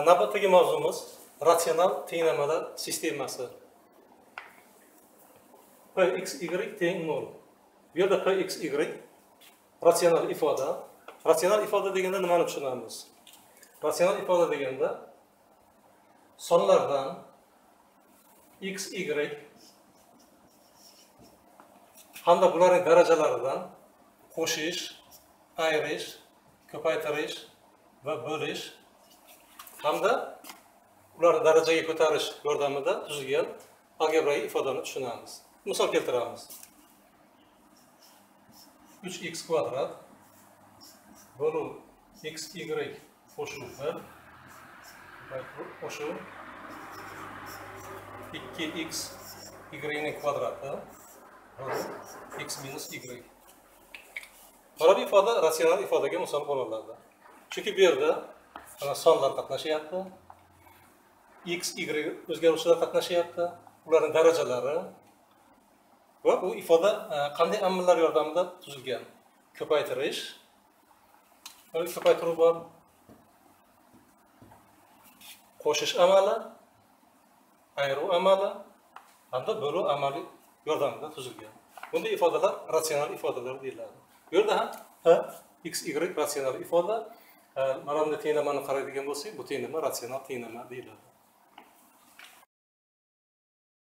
navbatdagi mavzumiz ratsional tenglamalar sistemasi. P x y teng nol. Bu yerda p x y ratsional ifoda. Ratsional ifoda deganda nimani tushunamiz? Ratsional ifoda deganda sonlardan x y hamda bularning darajalaridan qo'shish ayirish ko'paytirish va bo'lish hamda ularni darajaga ko'tarish yordamida tuzilgan algebrai ifodani tushunamiz. Misol keltiramiz. Uch x kvadrat bo'luv x y qo'shuv bir qo'shuv ikki x y kvadrati x minus y. Mana bu ifoda ratsional ifodaga misol bo'la chunki bu yerda sonlar qatnashyapti. X y o'zgaruvchilar qatnashyapti. Ularning darajalari va bu ifoda e, qanday omillar yordamida tuzilgan? Ko'paytirish. E, Ko'paytiruv bor. Qo'shish amali ayruv amali hamda bo'luv amali yordamida tuzilgan. Bunday ifodalar ratsional ifodalar deyiladi. Bu yerda ham x y ratsional ifoda mana bunday tenglamani qaraydigan bo'lsak bu tenglama ratsional tenglama deyiladi.